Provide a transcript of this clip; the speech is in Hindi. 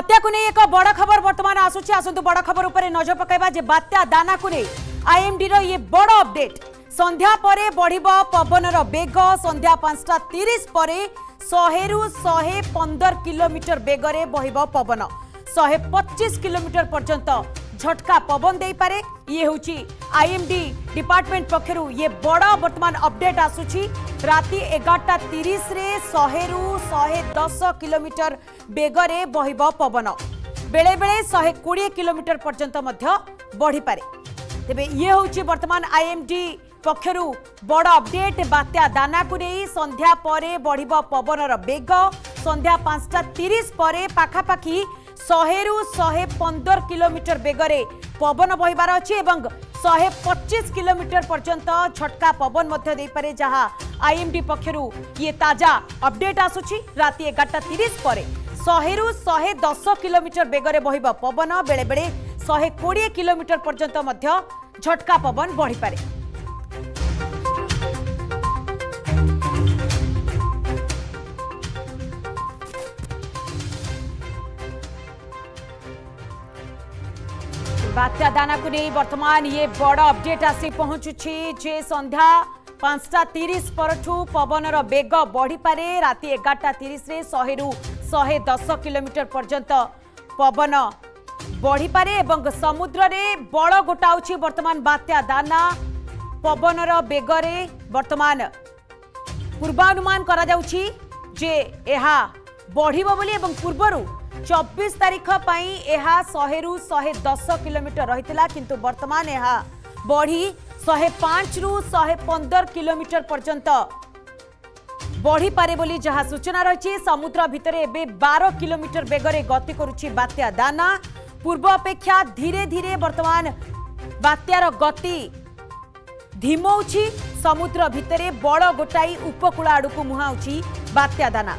বাত্যাকু নেই এক বড় খবর বর্তমান আসুছি আসন্তু বড় খবর উপরে নজর পকাইবা যে বাত্যা দানাকু নেই আইএমডি র ইয়ে বড় অপডেট সন্ধ্যা পরে বড়িব পবনর বেগ সন্ধ্যা 5:30 পরে 100 রু 115 কিলোমিটার বেগরে বহিব পবন 125 কিলোমিটার পর্যন্ত झटका पवन दे पारे ये हूँ आईएमडी डिपार्टमेंट पक्ष ये बड़ा वर्तमान अपडेट आसुची राति एगारटा तीस शहे रु शहे दस कोमीटर बेगर बहब पवन बेले बेले शहे कोड़े कोमीटर पर्यत बढ़िपे तेरे ये हूँ वर्तमान आईएमडी पक्षर बड़ अपडेट बात्या दाना को नहीं सन्ध्या बढ़ पवन रेग संध्या पांचटा तीस पर पखापाखी ଶହେରୁ ଶହେ ପନ୍ଦର କିଲୋମିଟର ବେଗରେ ପବନ ବହିବାର ଅଛି ଏବଂ ଶହେ ପଚିଶ କିଲୋମିଟର ପର୍ଯ୍ୟନ୍ତ ଝଟକା ପବନ ମଧ୍ୟ ଦେଇପାରେ ଯାହା ଆଇଏମ୍ଡି ପକ୍ଷରୁ ଇଏ ତାଜା ଅପଡେଟ୍ ଆସୁଛି ରାତି ଏଗାରଟା ତିରିଶ ପରେ ଶହେରୁ ଶହେ ଦଶ କିଲୋମିଟର ବେଗରେ ବହିବ ପବନ ବେଳେବେଳେ ଶହେ କୋଡ଼ିଏ କିଲୋମିଟର ପର୍ଯ୍ୟନ୍ତ ମଧ୍ୟ ଝଟକା ପବନ ବଢ଼ିପାରେ বাত্যা দানাকু নেই বর্তমান ইয়ে বড় অপডেট আসি পৌঁছুছি যে সন্ধ্যা পাঁচটা তিরিশ পরঠু পবনর বেগ বড়িপারে রাতে এগারটা তিরিশে শহেরু শহে দশ কিলোমিটর পর্যন্ত পবন বড়িপারে এবং সমুদ্রে বড় গোটাউছি বর্তমান বাত্যা দানা পবনর বেগরে বর্তমান পূর্বানুমান করা যাউছি যে ଏହା ବଢ଼ିବ ବୋଲି ଏବଂ ପୂର୍ବରୁ ଚବିଶ ତାରିଖ ପାଇଁ ଏହା ଶହେରୁ ଶହେ ଦଶ କିଲୋମିଟର ରହିଥିଲା କିନ୍ତୁ ବର୍ତ୍ତମାନ ଏହା ବଢ଼ି ଶହେ ପାଞ୍ଚରୁ ଶହେ ପନ୍ଦର କିଲୋମିଟର ପର୍ଯ୍ୟନ୍ତ ବଢ଼ିପାରେ ବୋଲି ଯାହା ସୂଚନା ରହିଛି ସମୁଦ୍ର ଭିତରେ ଏବେ ବାର କିଲୋମିଟର ବେଗରେ ଗତି କରୁଛି ବାତ୍ୟା ଦାନା ପୂର୍ବ ଅପେକ୍ଷା ଧୀରେ ଧୀରେ ବର୍ତ୍ତମାନ ବାତ୍ୟାର ଗତି ଧିମଉଛି ସମୁଦ୍ର ଭିତରେ ବଡ଼ ଗୋଟାଇ ଉପକୂଳ ଆଡ଼କୁ ମୁହାଁଉଛି ବାତ୍ୟା ଦାନା